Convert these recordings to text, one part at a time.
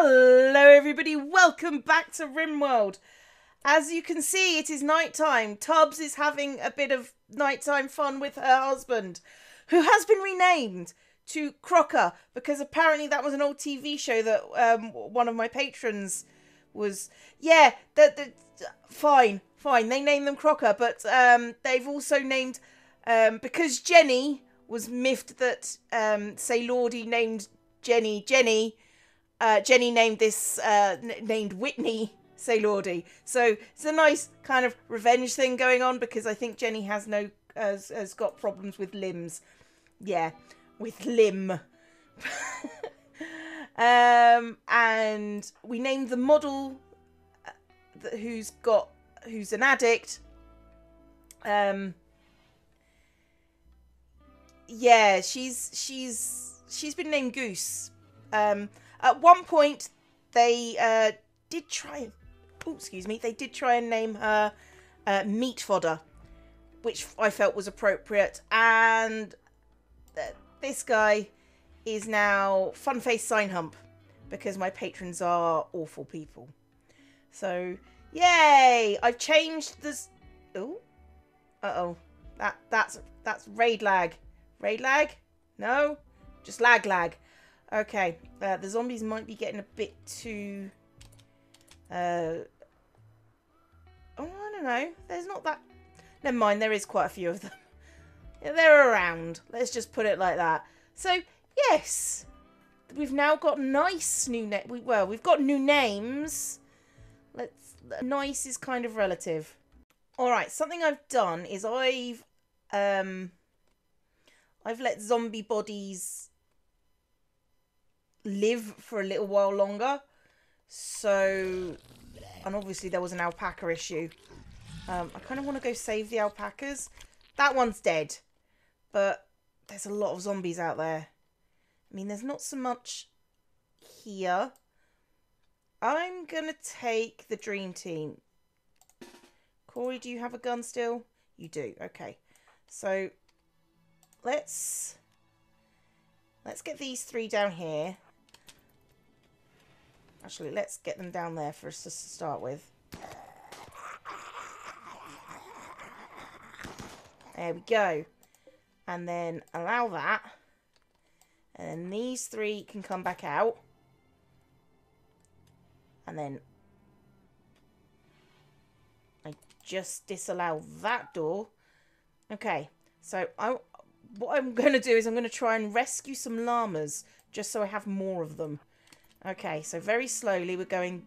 Hello, everybody. Welcome back to RimWorld. As you can see, it is nighttime. Tubbs is having a bit of nighttime fun with her husband, who has been renamed to Crocker because apparently that was an old TV show that um, one of my patrons was. Yeah, that the, fine, fine. They named them Crocker, but um, they've also named um, because Jenny was miffed that um, say Lordy named Jenny Jenny. Uh, Jenny named this uh, n- named Whitney say Lordy. So it's a nice kind of revenge thing going on because I think Jenny has no has, has got problems with limbs. Yeah, with limb. um, and we named the model uh, who's got who's an addict. Um, yeah, she's she's she's been named Goose. Um, at one point, they uh, did try. Oh, excuse me. They did try and name her uh, Meat Fodder, which I felt was appropriate. And th- this guy is now Fun Face Sign Hump because my patrons are awful people. So, yay! I've changed this. Oh, uh oh. That that's that's raid lag. Raid lag? No, just lag lag. Okay, uh, the zombies might be getting a bit too. Uh, oh, I don't know. There's not that. Never mind. There is quite a few of them. They're around. Let's just put it like that. So yes, we've now got nice new na- we Well, we've got new names. Let's. Nice is kind of relative. All right. Something I've done is I've um. I've let zombie bodies live for a little while longer. So, and obviously there was an alpaca issue. Um, I kind of want to go save the alpacas. That one's dead, but there's a lot of zombies out there. I mean, there's not so much here. I'm gonna take the dream team. Corey, do you have a gun still? You do. Okay. So let's let's get these three down here. Actually, let's get them down there for us to start with. There we go. And then allow that. And then these three can come back out. And then I just disallow that door. Okay, so I, what I'm going to do is I'm going to try and rescue some llamas just so I have more of them. Okay, so very slowly we're going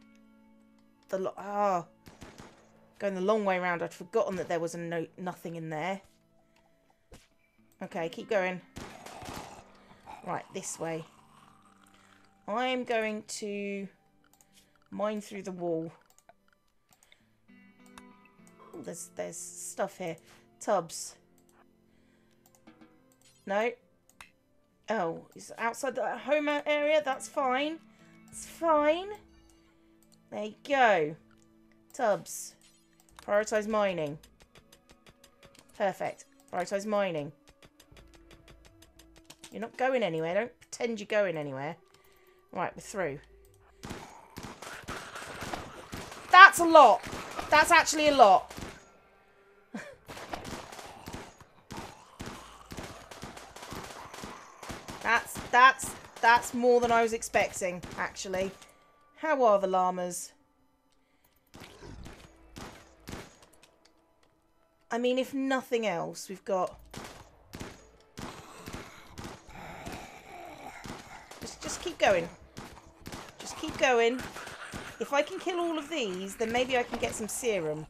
the ah going the long way around. I'd forgotten that there was a note nothing in there. Okay, keep going. Right, this way. I'm going to mine through the wall. Ooh, there's there's stuff here. Tubbs. No. Oh, it's outside the home area. That's fine. It's fine. There you go. Tubbs. Prioritize mining. Perfect. Prioritize mining. You're not going anywhere. Don't pretend you're going anywhere. Right, we're through. That's a lot. That's actually a lot. that's that's that's more than I was expecting, actually. How are the llamas? I mean, if nothing else, we've got... Just, just keep going. Just keep going. If I can kill all of these, then maybe I can get some serum.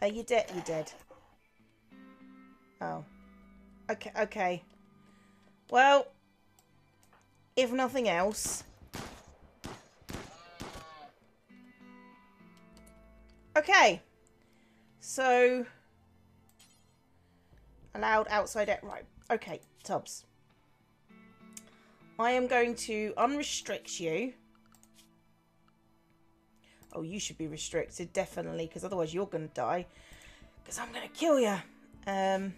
Are you dead? You're dead. Oh. Okay, okay. Well, if nothing else... Okay. So... Allowed outside... Right. Okay, Tubbs. I am going to unrestrict you. Oh, you should be restricted, definitely, because otherwise you're going to die. Because I'm going to kill you. Um,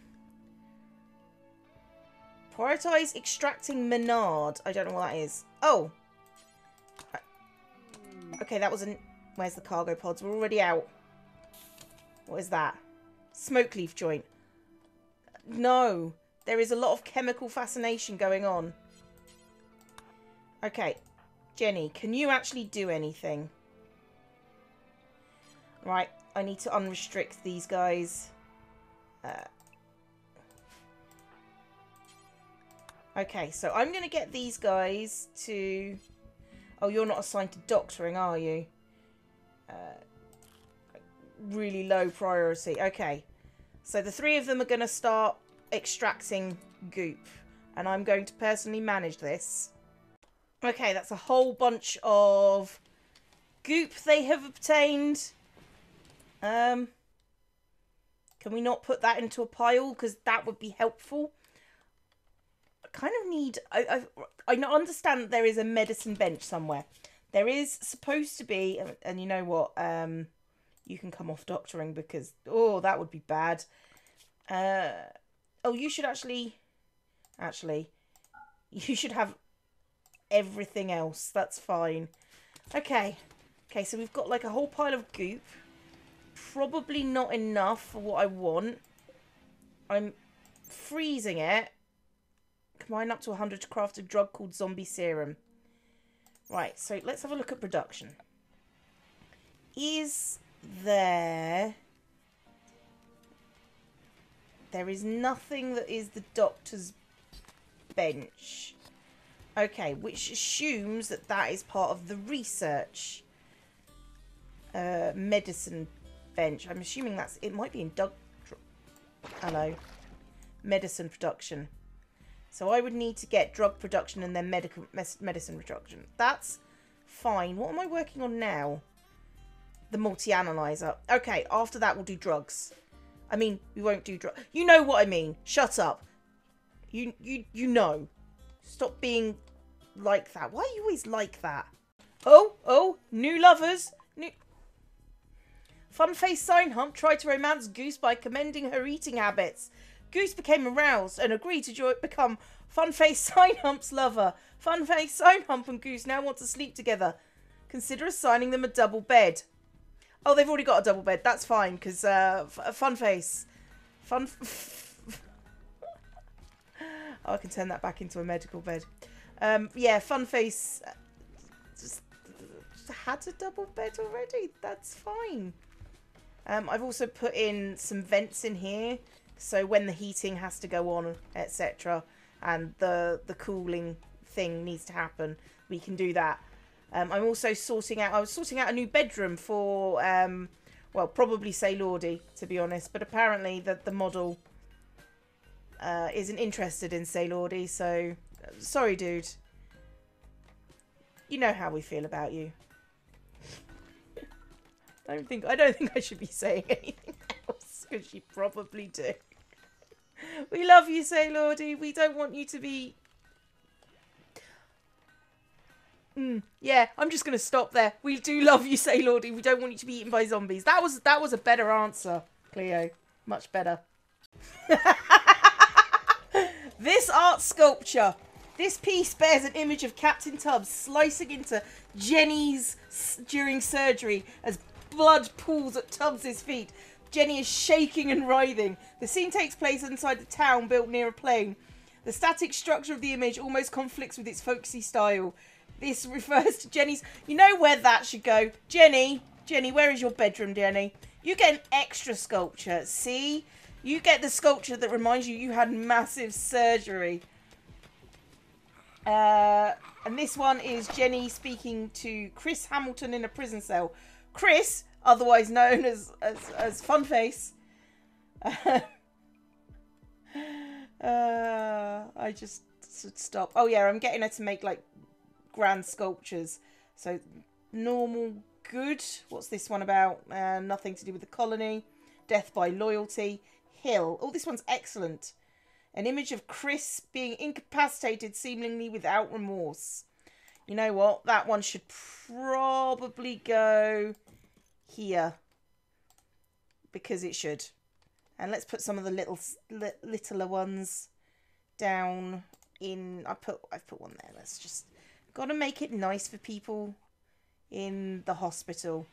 Prioritize extracting Menard. I don't know what that is. Oh. Okay, that wasn't... Where's the cargo pods? We're already out. What is that? Smoke leaf joint. No. There is a lot of chemical fascination going on. Okay. Jenny, can you actually do anything? Right. I need to unrestrict these guys. Uh, okay, so I'm going to get these guys to... Oh, you're not assigned to doctoring, are you? Uh, really low priority. Okay. So the three of them are going to start extracting goop. And I'm going to personally manage this. Okay, that's a whole bunch of goop they have obtained. Um, can we not put that into a pile? Because that would be helpful. Kind of need... I, I, I understand there is a medicine bench somewhere. There is supposed to be... And, and you know what? Um, you can come off doctoring because... Oh, that would be bad. Uh, oh, you should actually... Actually, you should have everything else. That's fine. Okay. Okay, so we've got like a whole pile of goop. Probably not enough for what I want. I'm freezing it. Combine up to 100 to craft a drug called zombie serum. Right, so let's have a look at production. Is there there is nothing that is the doctor's bench. Okay, which assumes that that is part of the research uh, medicine bench. I'm assuming that's... It might be in Doug... Hello. Medicine production. So I would need to get drug production and then medical medicine production. That's fine. What am I working on now? The multi-analyzer. Okay, after that we'll do drugs. I mean, we won't do drugs. You know what I mean. Shut up. You, you, you know. Stop being like that. Why are you always like that? Oh, oh, new lovers. New... Funface Signhump tried to romance Goose by commending her eating habits. Goose became aroused and agreed to become Funface Signhump's lover. Funface Signhump and Goose now want to sleep together. Consider assigning them a double bed. Oh, they've already got a double bed. That's fine, because uh, fun face. Fun... oh, I can turn that back into a medical bed. Um, yeah, fun face uh, just had a double bed already. That's fine. Um, I've also put in some vents in here, so when the heating has to go on, etc., and the the cooling thing needs to happen, we can do that. Um, I'm also sorting out. I was sorting out a new bedroom for, um, well, probably say Lordy, to be honest. But apparently, that the model uh, isn't interested in say Lordy. So, uh, sorry, dude. You know how we feel about you. I don't think I don't think I should be saying anything because you probably do. We love you, say Lordy. We don't want you to be Mm, yeah, I'm just gonna stop there. We do love you, say Lordy. We don't want you to be eaten by zombies. That was that was a better answer, Cleo. Much better. this art sculpture. This piece bears an image of Captain Tubbs slicing into Jenny's during surgery as blood pools at Tubbs's feet. Jenny is shaking and writhing. The scene takes place inside the town built near a plane. The static structure of the image almost conflicts with its folksy style. This refers to Jenny's... You know where that should go? Jenny, Jenny, where is your bedroom, Jenny? You get an extra sculpture. See? You get the sculpture that reminds you you had massive surgery. Uh, and this one is Jenny speaking to Chris Hamilton in a prison cell. Chris, otherwise known as, as, as Funface. uh, I just should stop. Oh yeah, I'm getting her to make like grand sculptures. So normal good. What's this one about? Uh, nothing to do with the colony. Death by loyalty. Hill. Oh, this one's excellent. An image of Chris being incapacitated seemingly without remorse. You know what? That one should probably go here. Because it should. And let's put some of the little littler ones down in. I put. I've put one there. Let's just. Got to make it nice for people in the hospital.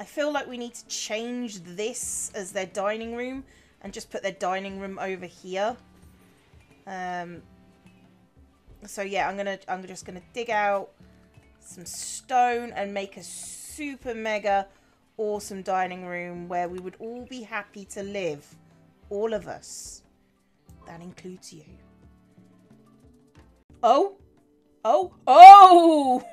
I feel like we need to change this as their dining room and just put their dining room over here. Um, so yeah, I'm gonna I'm just gonna dig out some stone and make a super mega awesome dining room where we would all be happy to live, all of us. That includes you. Oh, oh, oh!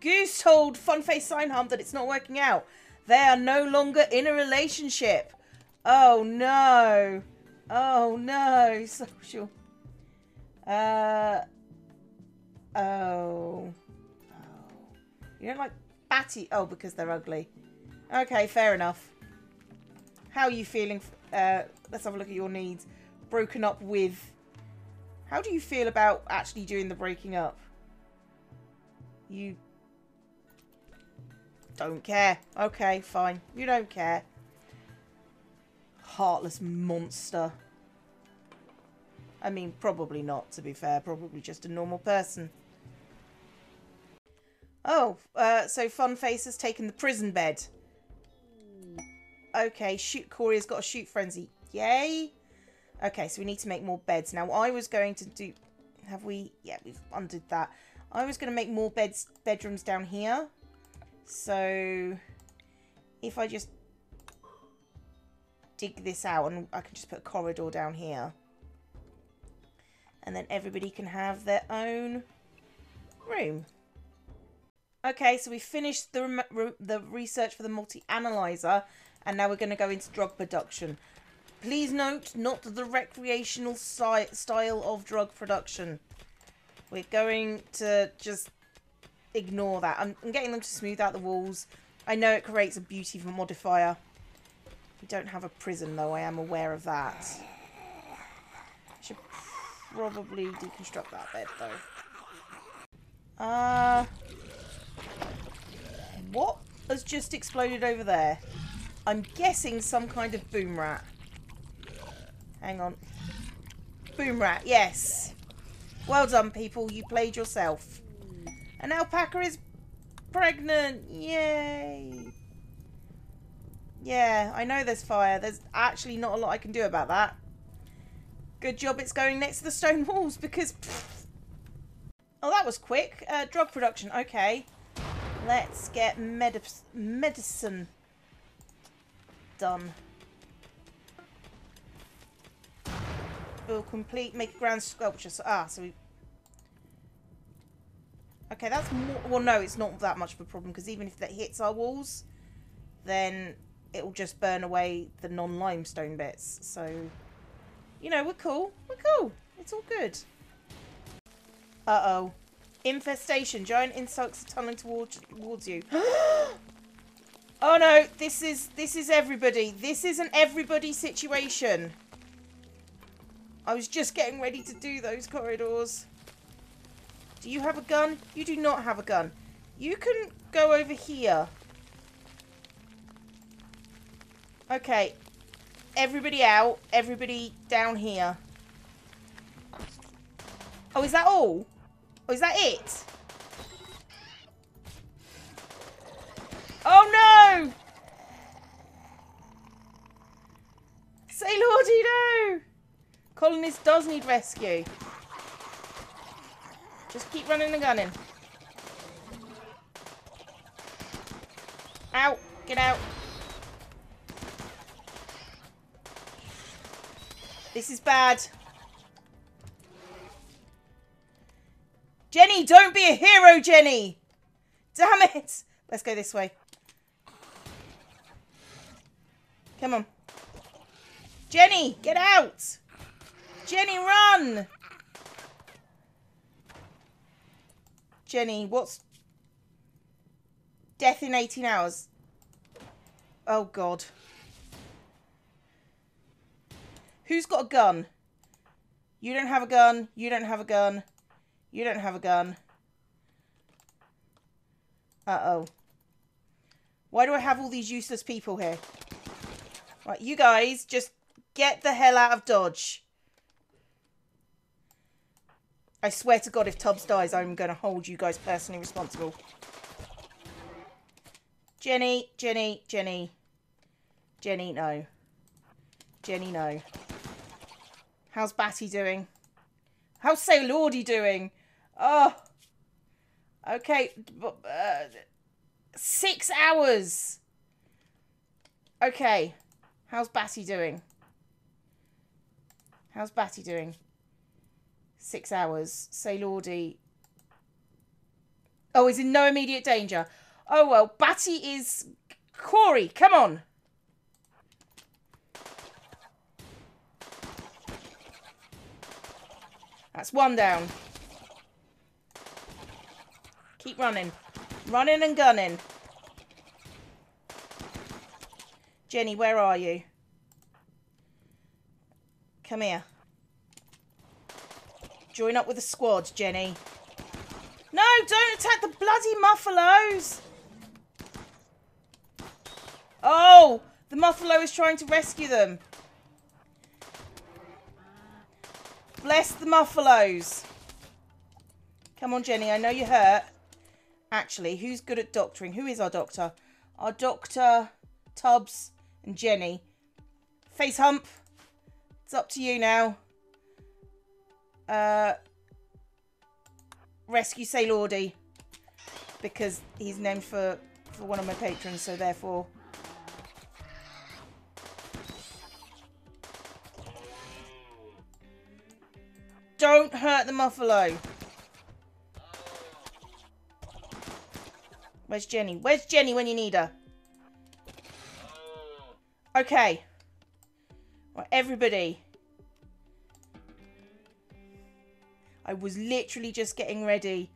Goose told Funface Signhump that it's not working out. They are no longer in a relationship. Oh no. Oh no. Social. Uh. Oh. Oh. You don't like Batty? Oh, because they're ugly. Okay, fair enough. How are you feeling? Uh, let's have a look at your needs. Broken up with. How do you feel about actually doing the breaking up? You don't care. Okay, fine. You don't care. Heartless monster. I mean, probably not, to be fair. Probably just a normal person. Oh, uh, so Funface has taken the prison bed. Okay, shoot Corey has got a shoot frenzy. Yay! Okay, so we need to make more beds. Now, I was going to do... Have we... Yeah, we've undid that. I was going to make more beds, bedrooms down here. So, if I just dig this out and I can just put a corridor down here. And then everybody can have their own room. Okay, so we finished the, re the research for the multi-analyzer and now we're going to go into drug production. Please note, not the recreational style of drug production. We're going to just ignore that. I'm, I'm getting them to smooth out the walls. I know it creates a beauty modifier. We don't have a prison, though. I am aware of that. I Should probably deconstruct that bed, though. Uh... What has just exploded over there? I'm guessing some kind of boom rat. Hang on. Boom rat, yes. Well done, people. You played yourself. An alpaca is pregnant. Yay. Yeah, I know there's fire. There's actually not a lot I can do about that. Good job it's going next to the stone walls because... Pff. Oh, that was quick. Uh, drug production. Okay. Let's get medi medicine done. We'll complete, make a grand sculpture. So, ah, so we Okay, that's more... Well, no, it's not that much of a problem, because even if that hits our walls, then it will just burn away the non-limestone bits. So, you know, we're cool. We're cool. It's all good. Uh-oh. Infestation. Giant insects are tunneling towards, towards you. oh no, this is this is everybody. This is an everybody situation. I was just getting ready to do those corridors. Do you have a gun? You do not have a gun. You can go over here. Okay. Everybody out. Everybody down here. Oh, is that all? Oh, is that it? Oh, no! Say Lordy, no! Colonist does need rescue. Just keep running and gunning. Out! Get out! This is bad. Jenny, don't be a hero, Jenny! Damn it! Let's go this way. Come on. Jenny, get out! Jenny, run! Jenny, what's... Death in 18 hours. Oh, God. Who's got a gun? You don't have a gun. You don't have a gun. You don't have a gun. Uh-oh. Why do I have all these useless people here? Right, you guys, just get the hell out of Dodge. I swear to God, if Tubbs dies, I'm going to hold you guys personally responsible. Jenny, Jenny, Jenny. Jenny, no. Jenny, no. How's Batty doing? How's Say Lordy doing? Oh. Okay. Uh, six hours. Okay. How's Batty doing? How's Batty doing? Six hours. Say Lordy. Oh, he's in no immediate danger. Oh, well. Batty is... Corey, come on. That's one down. Keep running. Running and gunning. Jenny, where are you? Come here. Join up with the squad, Jenny. No, don't attack the bloody Muffalos! Oh, the Muffalo is trying to rescue them. Bless the Muffalos. Come on, Jenny, I know you're hurt. Actually, who's good at doctoring? Who is our doctor? Our doctor, Tubbs and Jenny. Face hump. It's up to you now. Uh, rescue Say Lordy. Because he's named for, for one of my patrons, so therefore... Don't hurt the Muffalo. Where's Jenny? Where's Jenny when you need her? Okay. Right, everybody. I was literally just getting ready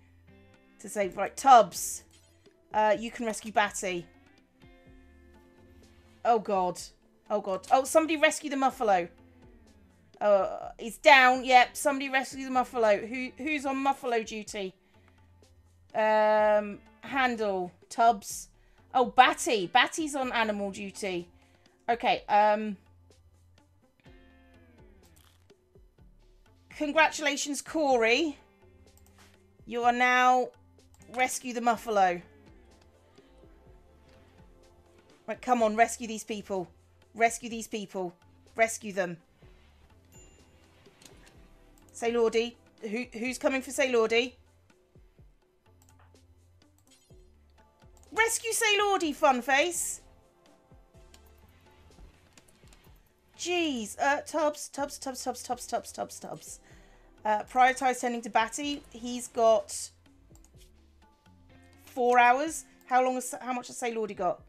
to say, right, Tubbs, uh, you can rescue Batty. Oh, God. Oh, God. Oh, somebody rescue the Muffalo. Uh, he's down. Yep, somebody rescue the Muffalo. Who, who's on Muffalo duty? Um, Handle. Tubbs. Oh, Batty. Batty's on animal duty. Okay, um... Congratulations, Corey. You are now rescue the Muffalo. Right, come on, rescue these people. Rescue these people. Rescue them. Say Lordy. Who, who's coming for Say Lordy? Rescue Say Lordy, Funface. Jeez. Uh, Tubbs, Tubbs, Tubbs, Tubbs, Tubbs, Tubbs, tubs, Tubbs. Uh, prioritize sending to Batty. He's got four hours. How long? Has, how much has Say Lordy got?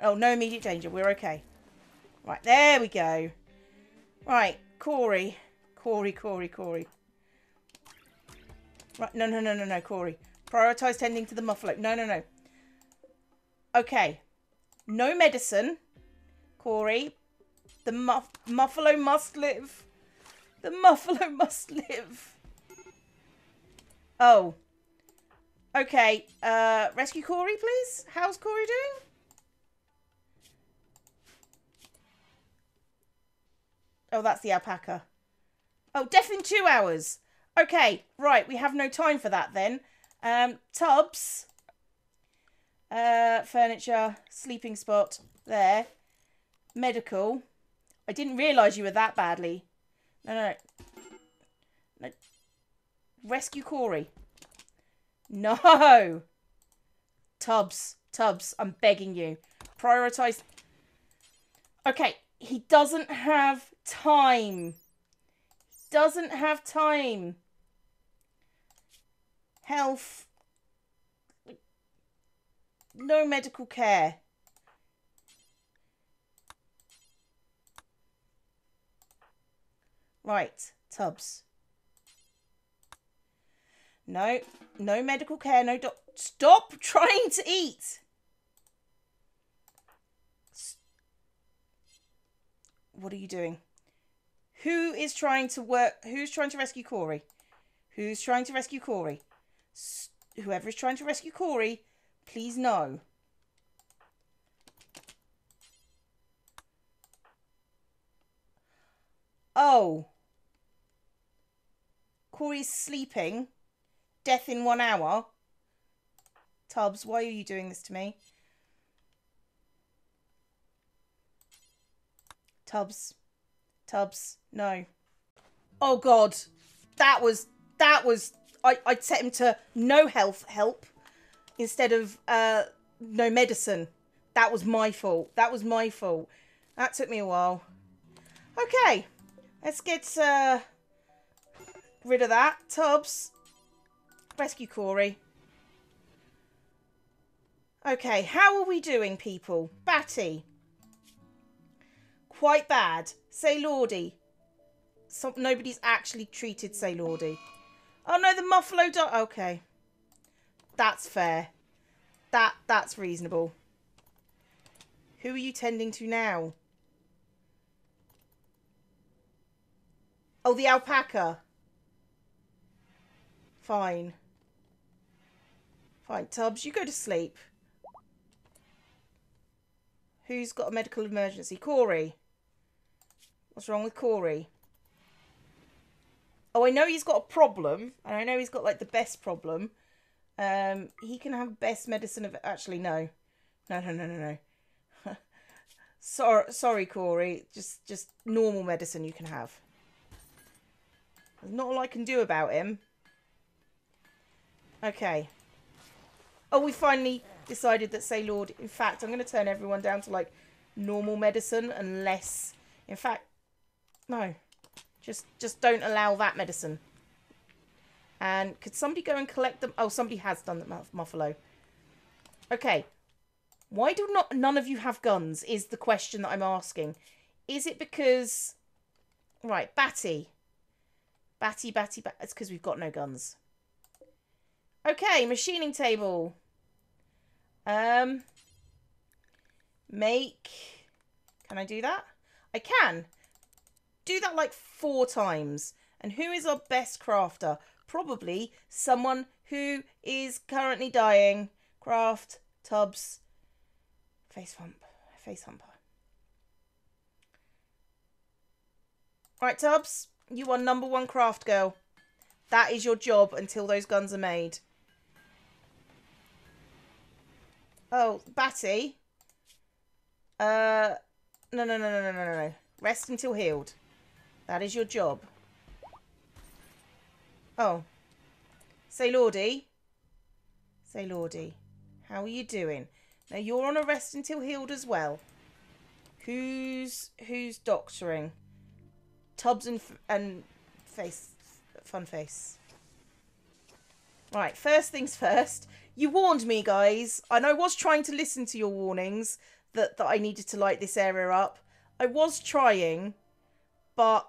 Oh, no immediate danger. We're okay. Right, there we go. Right, Corey. Corey, Corey, Corey. Right, no, no, no, no, no, Corey. Prioritize tending to the muffalo. No, no, no. Okay. No medicine. Corey. The muff Muffalo must live. The Muffalo must live. Oh. Okay. Uh, rescue Corey, please. How's Corey doing? Oh, that's the alpaca. Oh, death in two hours. Okay, right. We have no time for that then. Um, Tubbs. Uh, furniture. Sleeping spot. There. Medical. I didn't realise you were that badly. No, no, no. Rescue Corey. No. Tubbs. Tubbs, I'm begging you. Prioritise. Okay, he doesn't have time. Doesn't have time. Health. No medical care. Right, Tubbs. No, no medical care, no doc. Stop trying to eat. What are you doing? Who is trying to work? Who's trying to rescue Corey? Who's trying to rescue Corey? Whoever is trying to rescue Corey, please no. Oh. Corey's sleeping. Death in one hour. Tubbs, why are you doing this to me? Tubbs. Tubbs. No. Oh god. That was that was I, I'd set him to no health help instead of uh no medicine. That was my fault. That was my fault. That took me a while. Okay. Let's get uh rid of that. Tubbs. Rescue Corey. Okay, how are we doing, people? Batty. Quite bad. Say Lordy. Some, nobody's actually treated Say Lordy. Oh no, the Muffalo dog. Okay. That's fair. That That's reasonable. Who are you tending to now? Oh, the alpaca. Fine. Fine. Tubbs, you go to sleep. Who's got a medical emergency? Corey. What's wrong with Corey? Oh, I know he's got a problem. And I know he's got, like, the best problem. Um, he can have best medicine of... Actually, no. No, no, no, no, no. sorry, sorry, Corey. Just, just normal medicine you can have. There's not all I can do about him. Okay. Oh, we finally decided that, say, Lord, in fact, I'm going to turn everyone down to, like, normal medicine unless... In fact, no. Just, just don't allow that medicine. And could somebody go and collect them? Oh, somebody has done that, Muffalo. Okay. Why do not none of you have guns is the question that I'm asking. Is it because... Right, Batty. Batty, Batty, Batty. It's because we've got no guns. Okay, machining table. Um, make. Can I do that? I can. Do that like four times. And who is our best crafter? Probably someone who is currently dying. Craft, Tubbs, face hump, face humper. Right, Tubbs, you are number one craft girl. That is your job until those guns are made. Oh, Batty. Uh, no, no, no, no, no, no, no. Rest until healed. That is your job. Oh. Say Lordy. Say Lordy. How are you doing? Now you're on a rest until healed as well. Who's who's doctoring? Tubbs and and face fun face. Right, first things first. You warned me, guys, and I was trying to listen to your warnings that, that I needed to light this area up. I was trying, but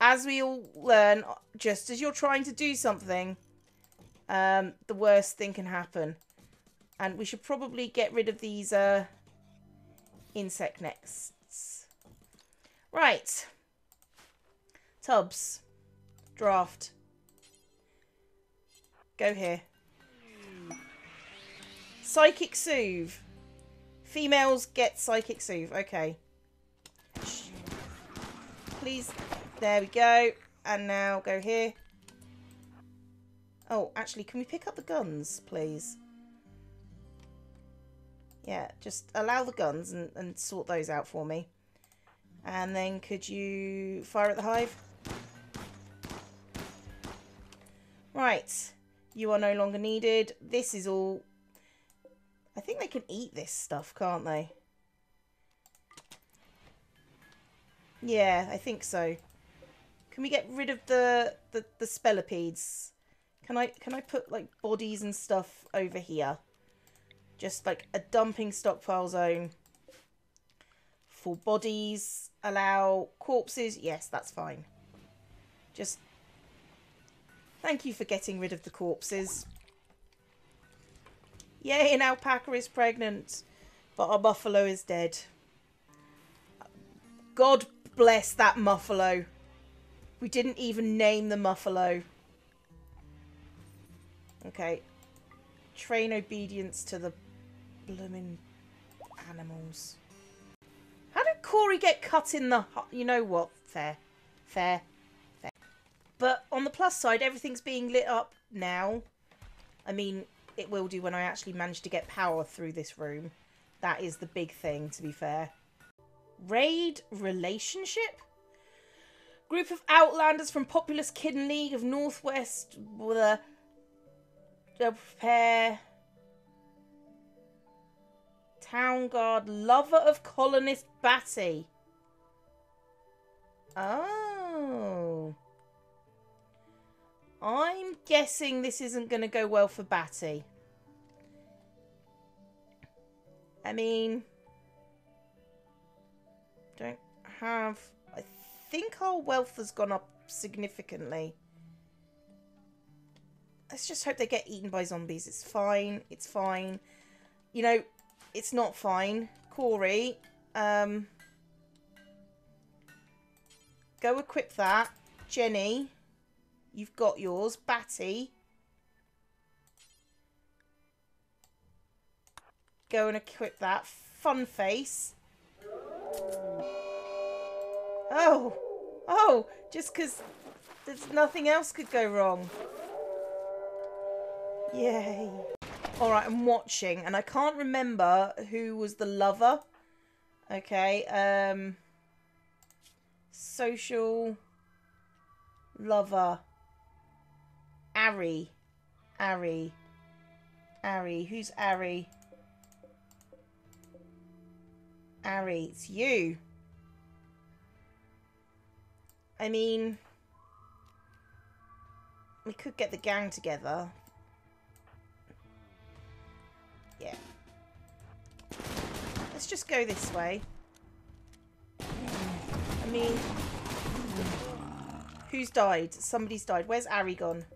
as we all learn, just as you're trying to do something, um, the worst thing can happen. And we should probably get rid of these uh, insect nests. Right. Tubbs. Draft. Go here. Psychic Soothe. Females get Psychic Soothe. Okay. Please. There we go. And now go here. Oh, actually, can we pick up the guns, please? Yeah, just allow the guns and, and sort those out for me. And then could you fire at the hive? Right. You are no longer needed. This is all... I think they can eat this stuff, can't they? Yeah, I think so. Can we get rid of the, the, the spelopedes? Can I can I put like bodies and stuff over here? Just like a dumping stockpile zone for bodies. Allow corpses. Yes, that's fine. Just Thank you for getting rid of the corpses. Yay, an alpaca is pregnant, but our buffalo is dead. God bless that muffalo. We didn't even name the muffalo. Okay. Train obedience to the blooming animals. How did Corey get cut in the... You know what? Fair. Fair. Fair. But on the plus side, everything's being lit up now. I mean, it will do when I actually manage to get power through this room. That is the big thing, to be fair. Raid relationship? Group of outlanders from Populous Kidden League of Northwest with a uh, prepare Town Guard, lover of colonist Batty. Oh. I'm guessing this isn't going to go well for Batty. I mean, don't have. I think our wealth has gone up significantly. Let's just hope they get eaten by zombies. It's fine. It's fine. You know, it's not fine. Corey, um, go equip that. Jenny, you've got yours. Batty, go and equip that. Fun face. Oh, oh, just because there's nothing else could go wrong. Yay. Alright, I'm watching, and I can't remember who was the lover. Okay, um... Social... Lover. Ari. Ari. Ari. Who's Ari? Ari, it's you. I mean... We could get the gang together. Yeah. Let's just go this way. I mean... Who's died? Somebody's died. Where's Ari gone?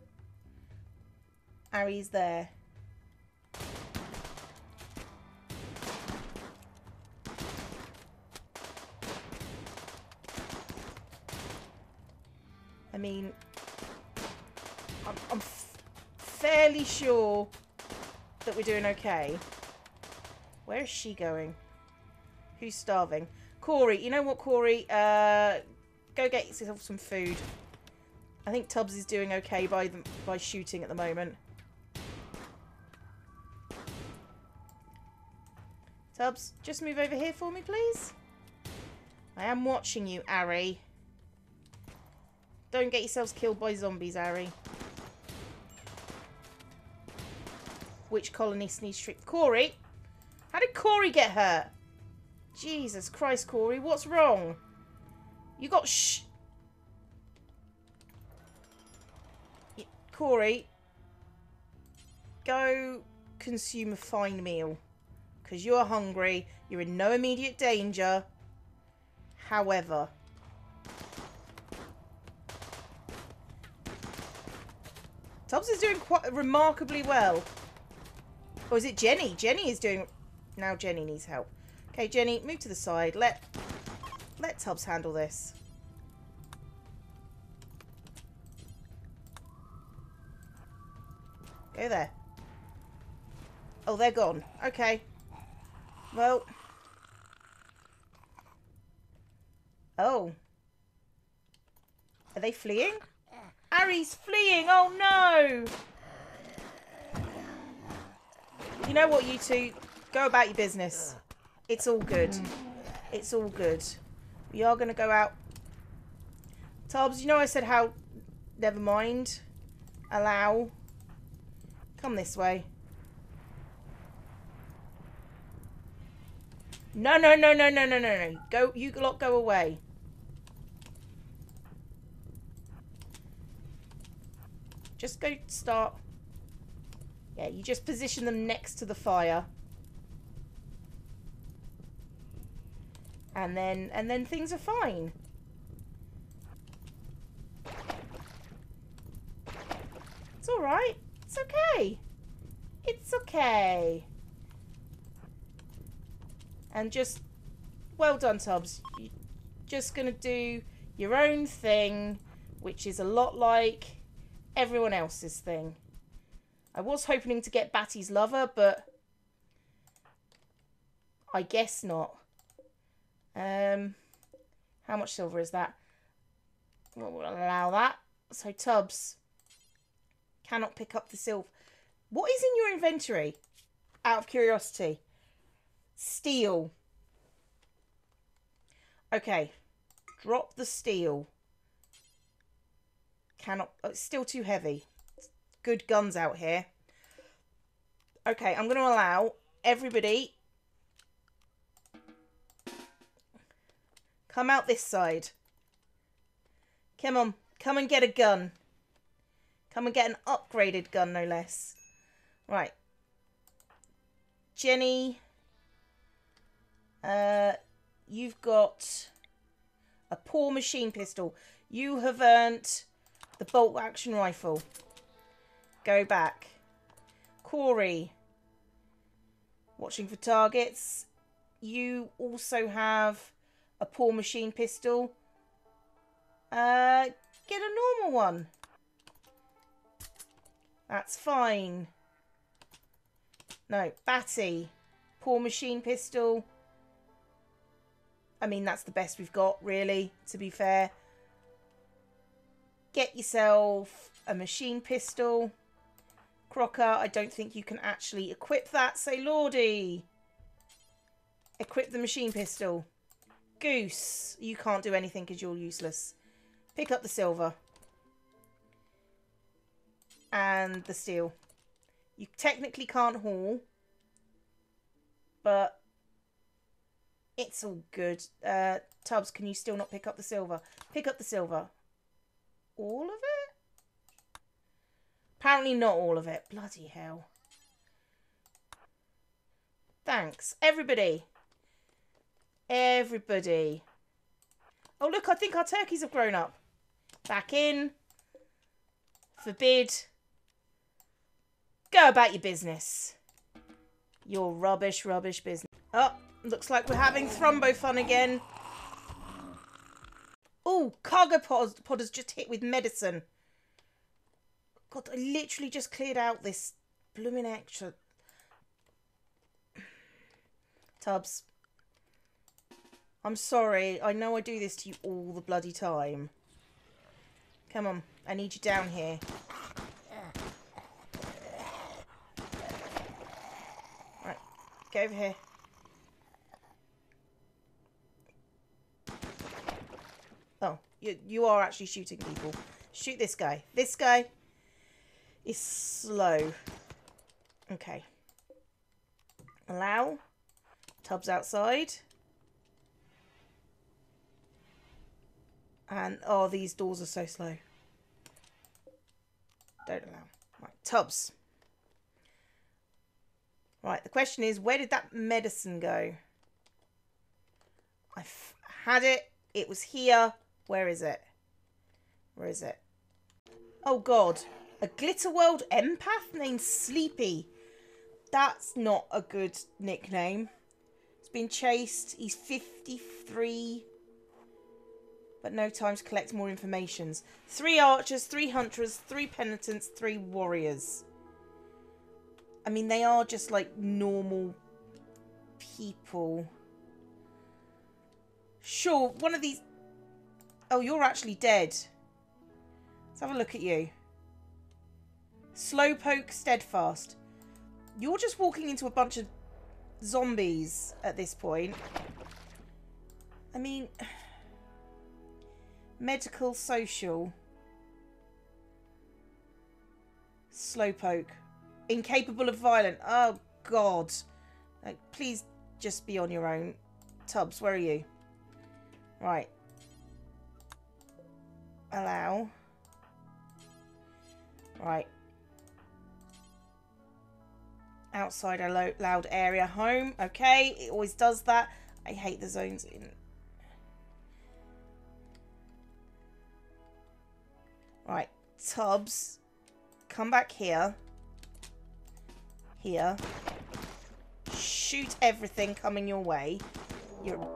Ari's there. Mean, I'm, I'm fairly sure that we're doing okay. Where is she going? Who's starving? Corey, you know what, Corey? Uh, go get yourself some food. I think Tubbs is doing okay by the, by shooting at the moment. Tubbs, just move over here for me, please. I am watching you, Ari. Don't get yourselves killed by zombies, Ari. Which colonist needs treatment? Corey? How did Corey get hurt? Jesus Christ, Corey. What's wrong? You got sh... Corey, go consume a fine meal. Because you're hungry. You're in no immediate danger. However... Tubbs is doing quite remarkably well. Or is it Jenny? Jenny is doing... Now Jenny needs help. Okay, Jenny, move to the side. Let let Tubbs handle this. Go there. Oh, they're gone. Okay. Well. Oh. Are they fleeing? Ari's fleeing! Oh no! You know what, you two? Go about your business. It's all good. Mm. It's all good. We are going to go out. Tubbs, you know I said how... Never mind. Allow. Come this way. No, no, no, no, no, no, no, no. Go, you lot go away. Just go start yeah, you just position them next to the fire. And then, and then things are fine. It's alright. It's okay. It's okay. And just, well done, Tubbs. You're just going to do your own thing, which is a lot like everyone else's thing. I was hoping to get Batty's lover, but I guess not. Um, how much silver is that? We'll allow that. So Tubbs cannot pick up the silver. What is in your inventory? Out of curiosity. Steel. Okay. Drop the steel. Cannot. Oh, it's still too heavy. Good guns out here. Okay, I'm going to allow everybody come out this side. Come on, come and get a gun. Come and get an upgraded gun, no less. Right. Jenny, uh, you've got a poor machine pistol. You have earned the bolt action rifle. Go back. Corey, watching for targets. You also have a poor machine pistol. Uh, get a normal one. That's fine. No, Batty. Poor machine pistol. I mean, that's the best we've got, really, to be fair. Get yourself a machine pistol. Crocker, I don't think you can actually equip that. Say, Lordy. Equip the machine pistol. Goose, you can't do anything because you're useless. Pick up the silver. And the steel. You technically can't haul. But it's all good. Uh, Tubbs, can you still not pick up the silver? Pick up the silver. All of it? Apparently not all of it. Bloody hell. Thanks. Everybody. Everybody. Oh, look, I think our turkeys have grown up. Back in. Forbid. Go about your business. Your rubbish, rubbish business. Oh, looks like we're having thrumbo fun again. Oh, cargo pod, has just hit with medicine. God, I literally just cleared out this blooming extra. Tubbs. I'm sorry. I know I do this to you all the bloody time. Come on. I need you down here. Right. Get over here. Oh, you, you are actually shooting people. Shoot this guy. This guy is slow. Okay. Allow. Tubbs outside. And, oh, these doors are so slow. Don't allow. Right, Tubbs. Right, the question is, where did that medicine go? I had it. It was here. Where is it? Where is it? Oh, God. A Glitter World empath named Sleepy. That's not a good nickname. He's been chased. He's 53 but no time to collect more informations. Three archers, three hunters, three penitents, three warriors. I mean, they are just like normal people. Sure, one of these... Oh, you're actually dead. Let's have a look at you. Slowpoke Steadfast. You're just walking into a bunch of zombies at this point. I mean... Medical, social. Slowpoke. Incapable of violent. Oh, God. Like, please just be on your own. Tubbs, where are you? Right. Allow. Right. Outside a loud area. Home. Okay. It always does that. I hate the zones in Right, Tubbs. come back here. Here. Shoot everything coming your way. You're...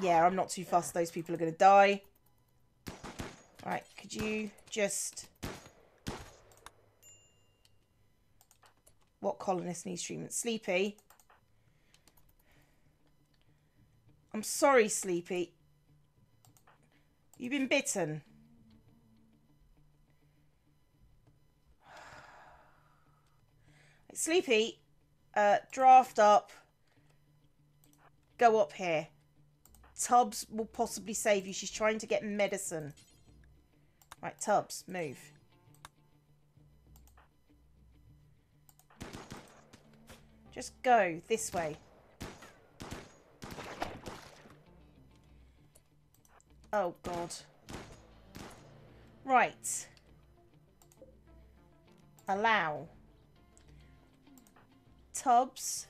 Yeah, I'm not too fussed. Those people are going to die. Right, could you just... What colonist needs treatment? Sleepy. I'm sorry, Sleepy. You've been bitten. Sleepy, uh, draft up. Go up here. Tubbs will possibly save you. She's trying to get medicine. Right, Tubbs, move. Just go this way. Oh, God. Right. Allow. Tubbs.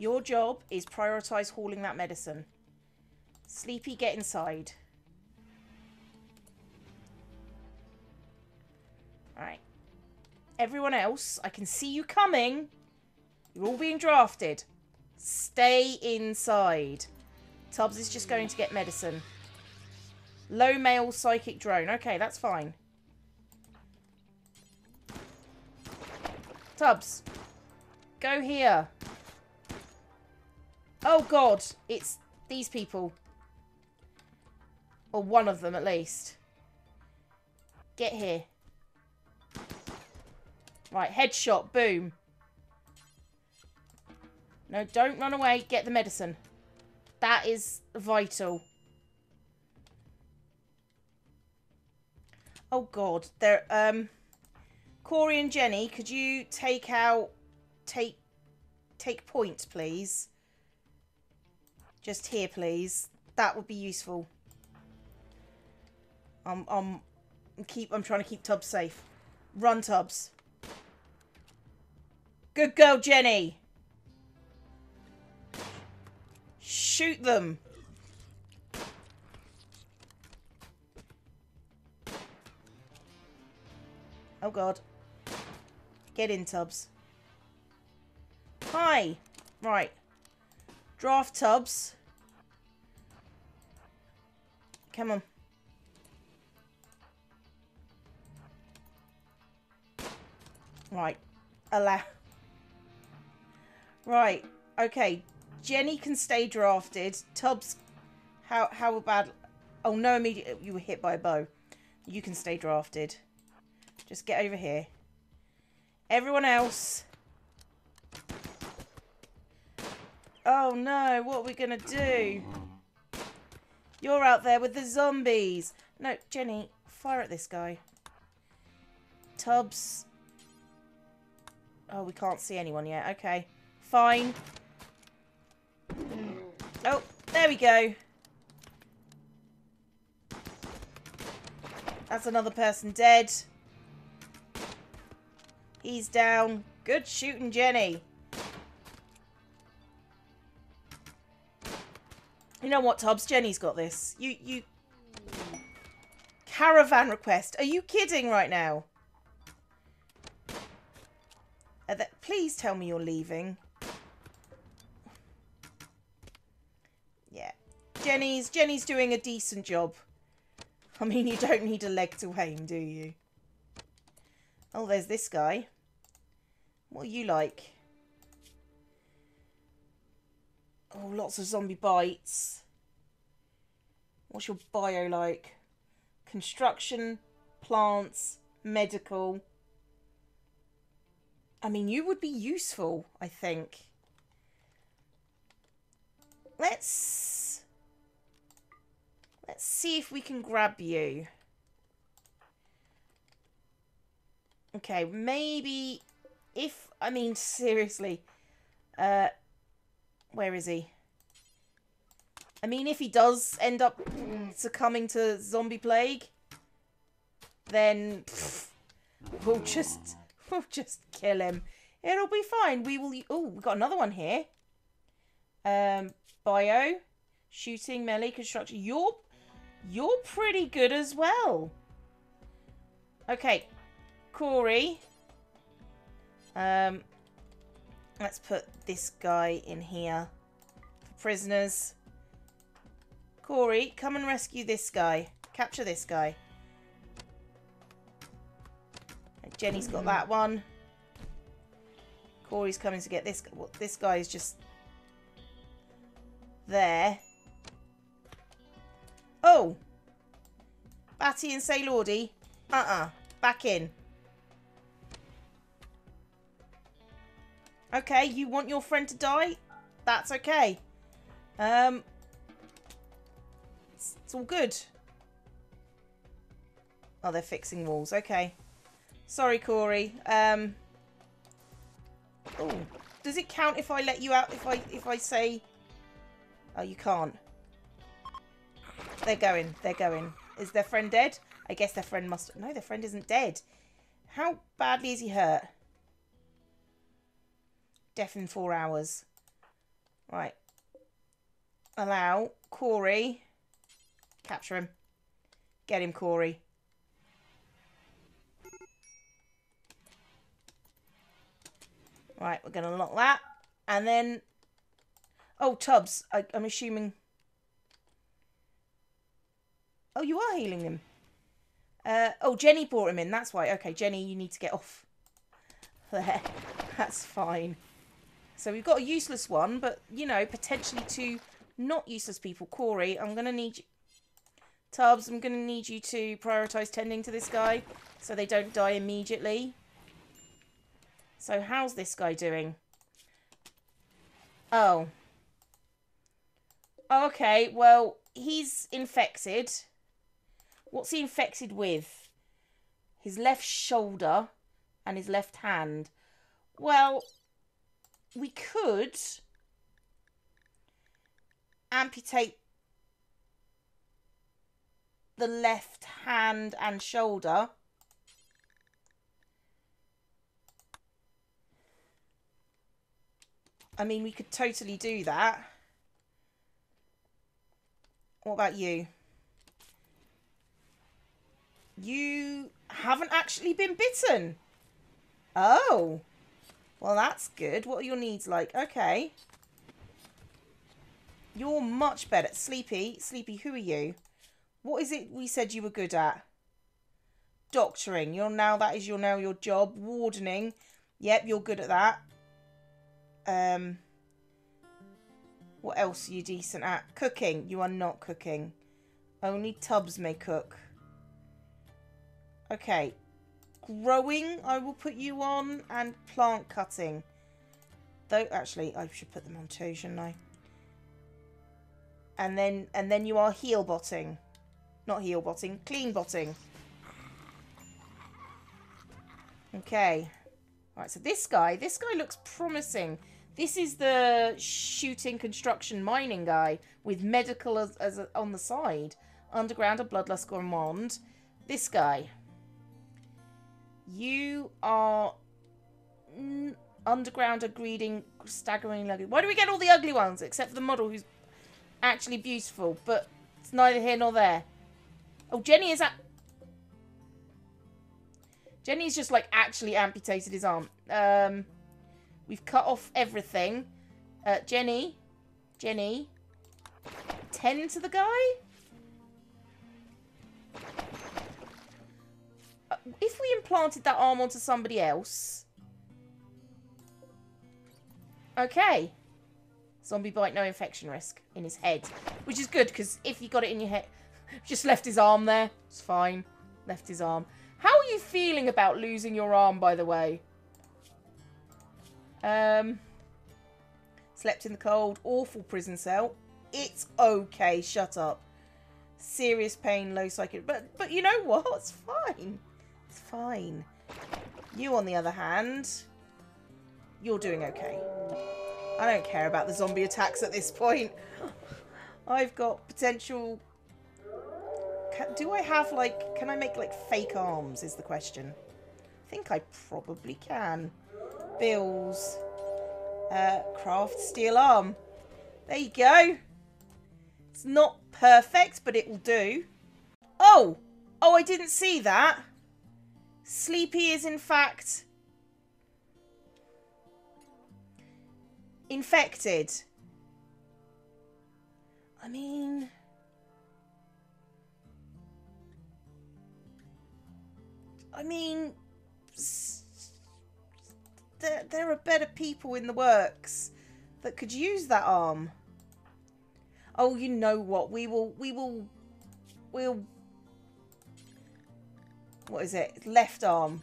Your job is prioritise hauling that medicine. Sleepy, get inside. Alright. Everyone else, I can see you coming. You're all being drafted. Stay inside. Tubbs is just going to get medicine. Low male psychic drone. Okay, that's fine. Tubbs. Go here. Oh god, it's these people. Or one of them at least. Get here. Right, headshot, boom. No, don't run away. Get the medicine. That is vital. Oh god, there um Corey and Jenny, could you take out take take point, please? Just here, please. That would be useful. I'm I'm keep I'm trying to keep Tubbs safe. Run, Tubbs. Good girl, Jenny. Shoot them. Oh god. Get in, Tubbs. Hi. Right. Draft Tubbs. Come on. Right. Allow. Right. Okay. Jenny can stay drafted. Tubbs, how how bad? Oh no! Immediate. You were hit by a bow. You can stay drafted. Just get over here. Everyone else. Oh no! What are we gonna do? You're out there with the zombies. No, Jenny, fire at this guy. Tubbs. Oh, we can't see anyone yet. Okay. Fine. Oh, there we go. That's another person dead. He's down. Good shooting, Jenny. You know what, Tubbs? Jenny's got this. You, you... Caravan request. Are you kidding right now? Please tell me you're leaving. Yeah. Jenny's, Jenny's doing a decent job. I mean, you don't need a leg to aim, do you? Oh, there's this guy. What are you like? Oh, lots of zombie bites. What's your bio like? Construction, plants, medical. I mean, you would be useful, I think. Let's... Let's see if we can grab you. Okay, maybe if... I mean, seriously. Uh, where is he? I mean, if he does end up succumbing to zombie plague, then pff, we'll just we'll just kill him. It'll be fine. We will. Oh, we got another one here. Um, bio, shooting, melee, construction. You're you're pretty good as well. Okay, Corey. Um, let's put this guy in here for prisoners. Corey, come and rescue this guy. Capture this guy. And Jenny's got that one. Corey's coming to get this. Well, this guy is just there. Oh. Batty and say Lordy. Uh-uh. Back in. Okay, you want your friend to die? That's okay. Um, it's, it's all good. Oh, they're fixing walls. Okay. Sorry, Corey. Um. Oh, does it count if I let you out? If I if I say? Oh, you can't. They're going. They're going. Is their friend dead? I guess their friend must... No, their friend isn't dead. How badly is he hurt? Death in four hours. Right. Allow Corey. Capture him. Get him, Corey. Right, we're going to lock that. And then... Oh, Tubbs. I, I'm assuming... Oh, you are healing him. Uh, oh, Jenny brought him in. That's why. Okay, Jenny, you need to get off. There. That's fine. So we've got a useless one, but, you know, potentially two not useless people. Corey, I'm going to need you... Tubbs, I'm going to need you to prioritise tending to this guy so they don't die immediately. So how's this guy doing? Oh. Okay, well, he's infected. What's he infected with? His left shoulder and his left hand. Well, we could amputate the left hand and shoulder. I mean, we could totally do that. What about you? You haven't actually been bitten. Oh. Well, that's good. What are your needs like? Okay. You're much better. Sleepy. Sleepy, who are you? What is it we said you were good at? Doctoring. You're now, that is your now your job. Wardening. Yep, you're good at that. Um, what else are you decent at? Cooking. You are not cooking. Only Tubbs may cook. Okay. Growing, I will put you on. And plant cutting. Though, actually, I should put them on too, shouldn't I? And then, and then you are heel botting. Not heel botting, clean botting. Okay. Right, so this guy, this guy looks promising. This is the shooting, construction, mining guy with medical as, as a, on the side. Underground, a bloodlust gourmand. This guy. You are underground, a greeting, staggering ugly. Why do we get all the ugly ones except for the model who's actually beautiful? But it's neither here nor there. Oh, Jenny is at. Jenny's just like actually amputated his arm. Um. We've cut off everything. Uh, Jenny. Jenny. Tend to the guy? If we implanted that arm onto somebody else... Okay. Zombie bite, no infection risk in his head. Which is good, because if you got it in your head... Just left his arm there. It's fine. Left his arm. How are you feeling about losing your arm, by the way? Um, slept in the cold. Awful prison cell. It's okay. Shut up. Serious pain, low psychic. But but you know what? It's fine. Fine. You, on the other hand, you're doing okay. I don't care about the zombie attacks at this point. I've got potential... Do I have, like... Can I make, like, fake arms, is the question. I think I probably can bills. Uh, craft steel arm. There you go. It's not perfect, but it will do. Oh! Oh, I didn't see that. Sleepy is, in fact... Infected. I mean... I mean there, there are better people in the works that could use that arm. Oh, you know what? We will we will we'll what is it? Left arm.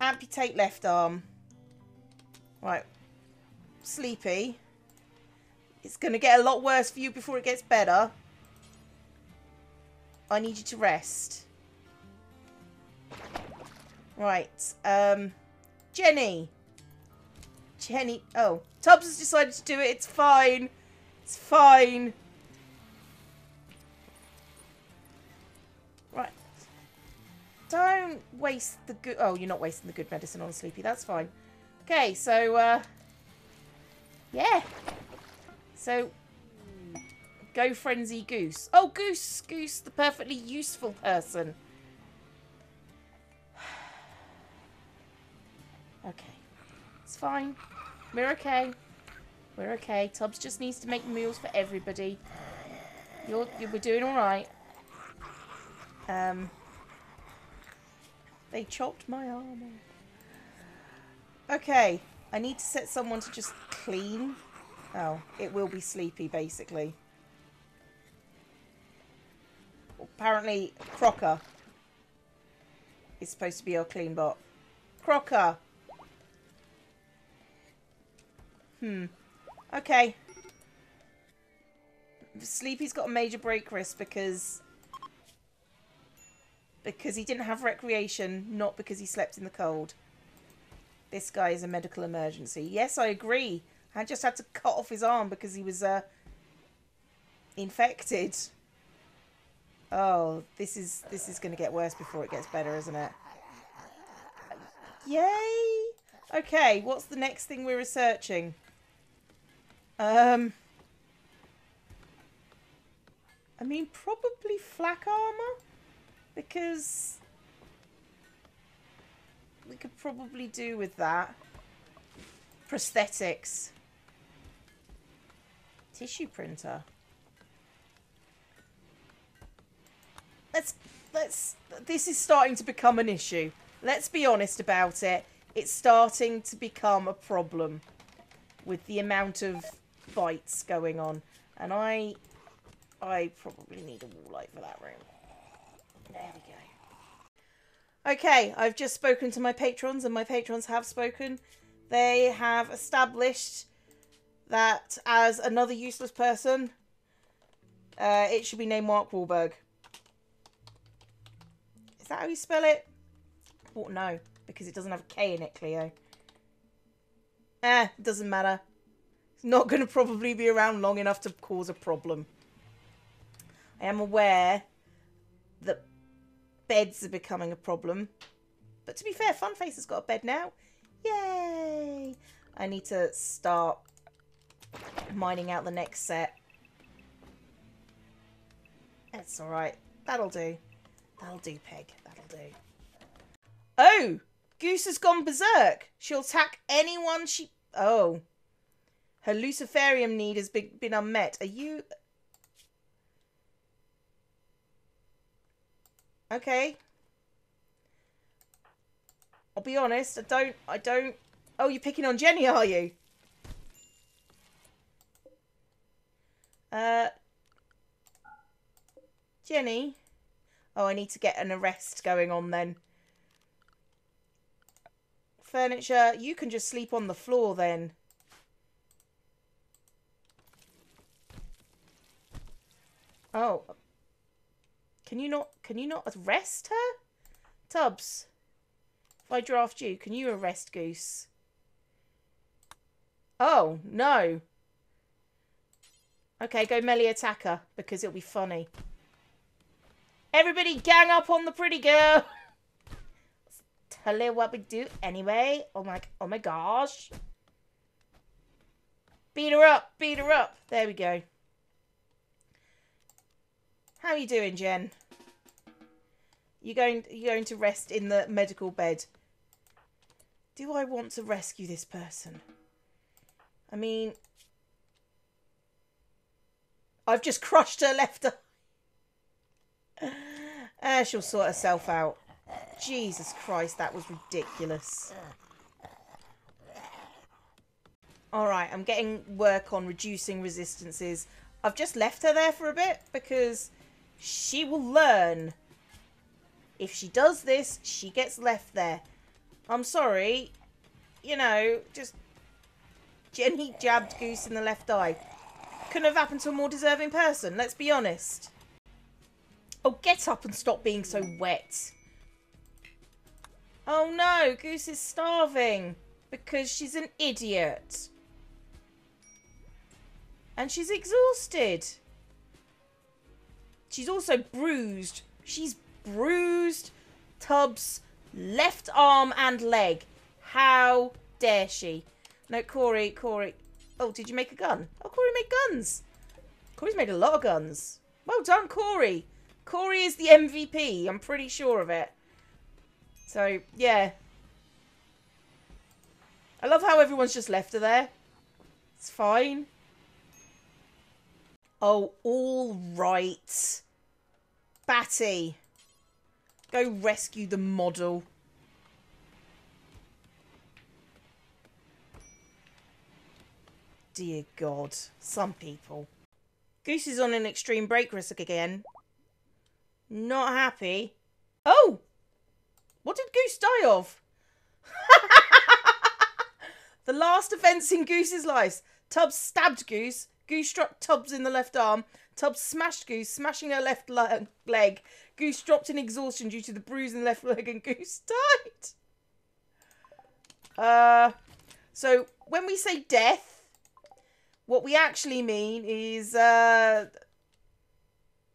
Amputate left arm. Right. Sleepy. It's going to get a lot worse for you before it gets better. I need you to rest. Right. Um, Jenny. Jenny. Oh, Tubbs has decided to do it. It's fine. It's fine. Don't waste the good... Oh, you're not wasting the good medicine on Sleepy. That's fine. Okay, so, uh... Yeah. So, go Frenzy Goose. Oh, Goose! Goose, the perfectly useful person. okay. It's fine. We're okay. We're okay. Tubbs just needs to make meals for everybody. You're, you're, we're doing all right. Um, they chopped my arm off. Okay, I need to set someone to just clean. Oh, it will be sleepy, basically. Apparently, Crocker is supposed to be our clean bot. Crocker! Hmm. Okay. Sleepy's got a major break risk because because he didn't have recreation, not because he slept in the cold. This guy is a medical emergency. Yes, I agree. I just had to cut off his arm because he was uh, infected. Oh, this is this is going to get worse before it gets better, isn't it? Yay! Okay, what's the next thing we're researching? Um, I mean, probably flak armor because we could probably do with that. Prosthetics. Tissue printer. Let's let's this is starting to become an issue. Let's be honest about it. It's starting to become a problem with the amount of fights going on. And I I probably need a wall light for that room. There we go. Okay, I've just spoken to my patrons, and my patrons have spoken. They have established that as another useless person, uh, it should be named Mark Wahlberg. Is that how you spell it? Well, no, because it doesn't have a K in it, Cleo. Eh, doesn't matter. It's not going to probably be around long enough to cause a problem. I am aware that beds are becoming a problem. But to be fair, Funface has got a bed now. Yay! I need to start mining out the next set. That's alright. That'll do. That'll do, Peg. That'll do. Oh! Goose has gone berserk. She'll attack anyone she... Oh. Her Luciferium need has been, been unmet. Are you... Okay. I'll be honest, I don't, I don't... Oh, you're picking on Jenny, are you? Uh... Jenny? Oh, I need to get an arrest going on then. Furniture, you can just sleep on the floor then. Oh. Can you not, can you not arrest her? Tubbs. If I draft you, can you arrest Goose? Oh, no. Okay, go melee attacker because it'll be funny. Everybody gang up on the pretty girl. Tell you what we do anyway. Oh my, oh my gosh. Beat her up, beat her up. There we go. How are you doing, Jen? You going you going to rest in the medical bed? Do I want to rescue this person? I mean, I've just crushed her left eye. Ah, she'll sort herself out. Jesus Christ, that was ridiculous. Alright, I'm getting work on reducing resistances. I've just left her there for a bit because she will learn. If she does this, she gets left there. I'm sorry. You know, just Jenny jabbed Goose in the left eye. Couldn't have happened to a more deserving person, let's be honest. Oh, get up and stop being so wet. Oh no, Goose is starving because she's an idiot. And she's exhausted. She's also bruised. She's bruised Tubbs' left arm and leg. How dare she? No, Corey, Corey. Oh, did you make a gun? Oh, Corey made guns. Corey's made a lot of guns. Well done, Corey. Corey is the MVP. I'm pretty sure of it. So, yeah. I love how everyone's just left her there. It's fine. Oh, all right. Batty. Go rescue the model. Dear God. Some people. Goose is on an extreme break risk again. Not happy. Oh! What did Goose die of? the last offence in Goose's life. Tubbs stabbed Goose. Goose struck Tubbs in the left arm. Tubbs smashed Goose, smashing her left leg. Goose dropped in exhaustion due to the bruise in the left leg and Goose died. Uh, so when we say death, what we actually mean is uh,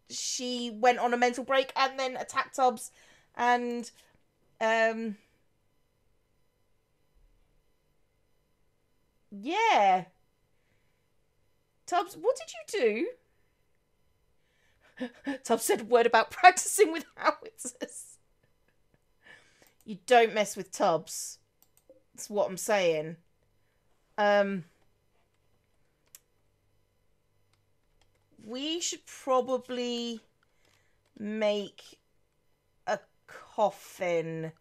she went on a mental break and then attacked Tubbs and um yeah. Tubbs, what did you do? Tubbs said a word about practicing with howitzers. You don't mess with Tubbs. That's what I'm saying. Um we should probably make a coffin.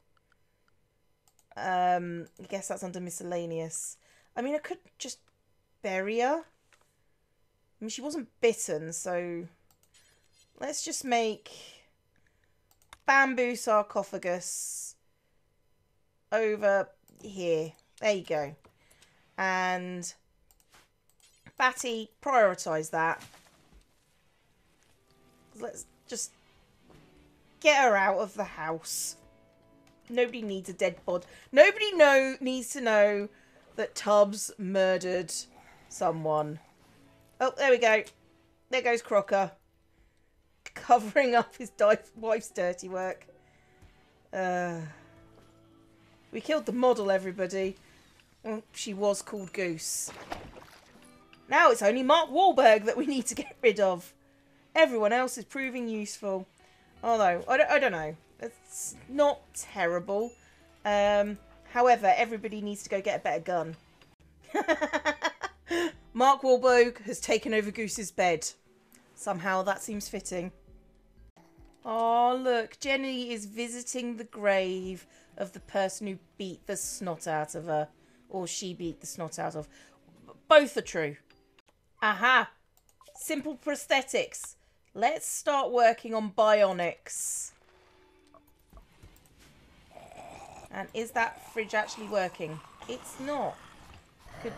Um, I guess that's under miscellaneous. I mean, I could just bury her. I mean, she wasn't bitten, so let's just make bamboo sarcophagus over here. There you go. And Batty, prioritise that. Let's just Get her out of the house. Nobody needs a dead body. Nobody know needs to know that Tubbs murdered someone. Oh, there we go. There goes Crocker. Covering up his wife's dirty work. Uh, we killed the model, everybody. Well, she was called Goose. Now it's only Mark Wahlberg that we need to get rid of. Everyone else is proving useful. Although, I don't, I don't know. It's not terrible. Um, however, everybody needs to go get a better gun. Mark Wahlberg has taken over Goose's bed. Somehow that seems fitting. Oh, look. Jenny is visiting the grave of the person who beat the snot out of her. Or she beat the snot out of. Both are true. Aha. Simple prosthetics. Let's start working on bionics. And is that fridge actually working? It's not. Could...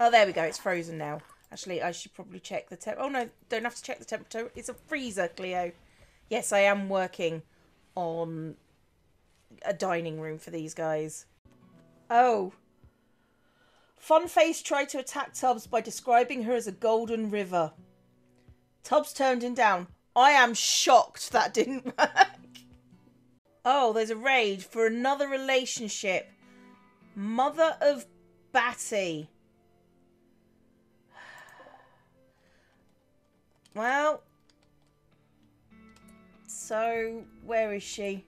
Oh, there we go. It's frozen now. Actually, I should probably check the temp. Oh, no. Don't have to check the temperature. It's a freezer, Cleo. Yes, I am working on a dining room for these guys. Oh. Funface tried to attack Tubbs by describing her as a golden river. Tubbs turned him down. I am shocked that didn't work. Oh, there's a raid for another relationship. Mother of Batty. Well, so where is she?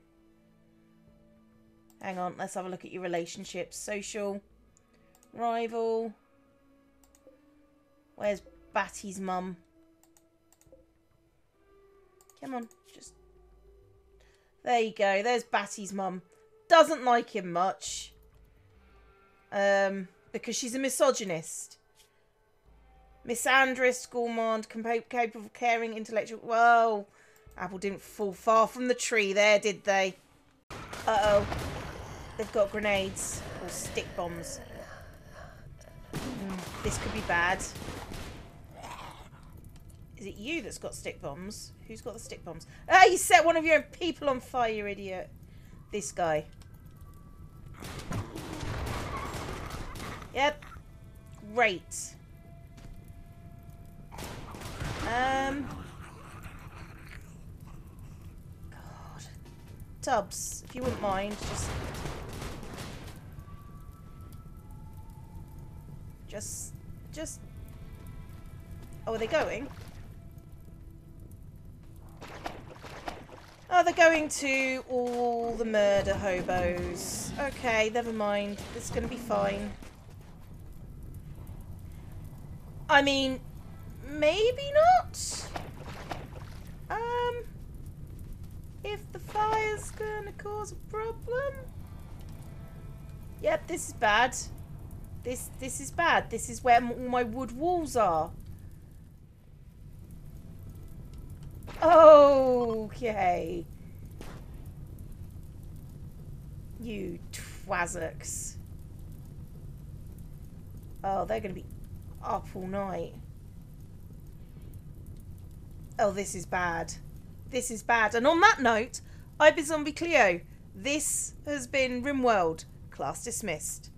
Hang on, let's have a look at your relationships. Social, rival. Where's Batty's mum? Come on, just... There you go. There's Batty's mum. Doesn't like him much. Um, because she's a misogynist. Misandrist, gourmand, capable of caring, intellectual. Whoa. Apple didn't fall far from the tree there, did they? Uh oh. They've got grenades or stick bombs. Mm, this could be bad. Is it you that's got stick bombs? Who's got the stick bombs? Ah, you set one of your own people on fire, you idiot. This guy. Yep. Great. Um. God. Tubbs, if you wouldn't mind, just. Just. Just. Oh, are they going? Oh, they're going to all the murder hobos. Okay, never mind. It's going to be fine. I mean, maybe not. Um, if the fire's to cause a problem. Yep, this is bad. This this is bad. This is where all my wood walls are. Okay. You twazzocks. Oh, they're going to be up all night. Oh, this is bad. This is bad. And on that note, I've been Zombie Cleo. This has been RimWorld. Class dismissed.